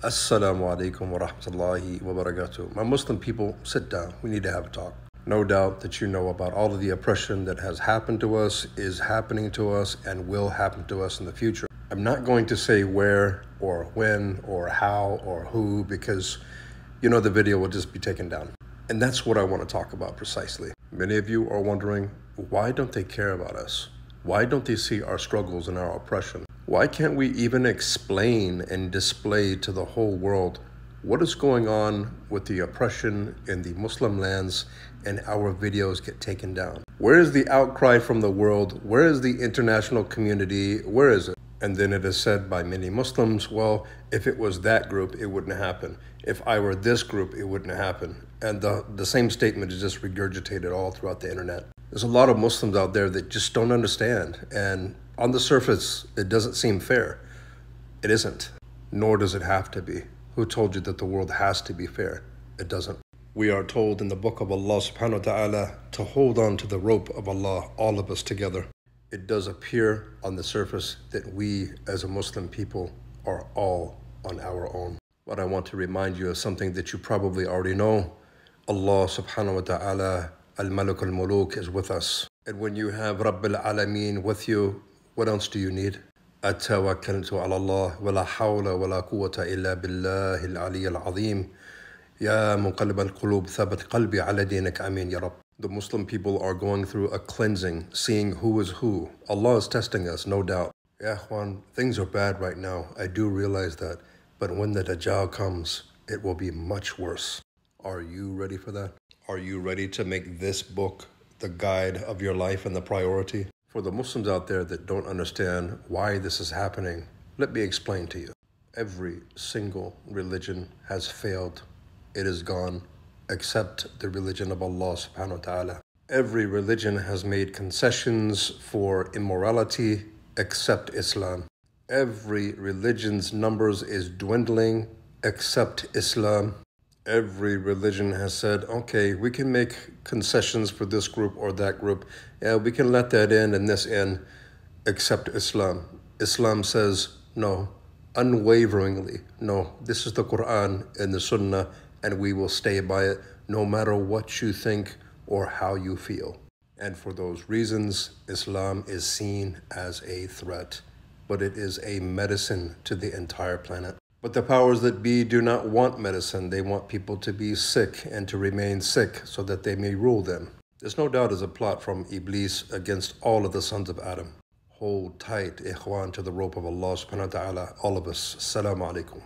Assalamu alaikum wa rahmatullahi wa barakatuh. My Muslim people, sit down. We need to have a talk. No doubt that you know about all of the oppression that has happened to us, is happening to us, and will happen to us in the future. I'm not going to say where or when or how or who because you know the video will just be taken down. And that's what I want to talk about precisely. Many of you are wondering why don't they care about us? Why don't they see our struggles and our oppression? Why can't we even explain and display to the whole world what is going on with the oppression in the Muslim lands and our videos get taken down? Where is the outcry from the world? Where is the international community? Where is it? And then it is said by many Muslims, well, if it was that group, it wouldn't happen. If I were this group, it wouldn't happen. And the, the same statement is just regurgitated all throughout the internet. There's a lot of Muslims out there that just don't understand. And on the surface, it doesn't seem fair. It isn't, nor does it have to be. Who told you that the world has to be fair? It doesn't. We are told in the book of Allah subhanahu wa ta'ala to hold on to the rope of Allah, all of us together. It does appear on the surface that we as a Muslim people are all on our own. But I want to remind you of something that you probably already know. Allah subhanahu wa ta'ala, Al Malik al Muluk, is with us. And when you have Rabb al Alameen with you, what else do you need? أتوكلت على الله ولا حول ولا قوة إلا بالله العلي العظيم يا مقلب القلوب ثبت قلبي على دينك آمين يا رب The Muslim people are going through a cleansing, seeing who is who. Allah is testing us, no doubt. Yeah, ikhwan, things are bad right now. I do realize that. But when the Dajjal comes, it will be much worse. Are you ready for that? Are you ready to make this book the guide of your life and the priority? For the Muslims out there that don't understand why this is happening, let me explain to you. Every single religion has failed. It is gone, except the religion of Allah subhanahu wa ta'ala. Every religion has made concessions for immorality except Islam. Every religion's numbers is dwindling except Islam. Every religion has said, okay, we can make concessions for this group or that group. Yeah, we can let that in and this in, except Islam. Islam says, no, unwaveringly, no, this is the Quran and the Sunnah, and we will stay by it no matter what you think or how you feel. And for those reasons, Islam is seen as a threat, but it is a medicine to the entire planet. But the powers that be do not want medicine. They want people to be sick and to remain sick so that they may rule them. There's no doubt is a plot from Iblis against all of the sons of Adam. Hold tight, ikhwan, to the rope of Allah subhanahu wa ta'ala, all of us. Assalamu alaikum.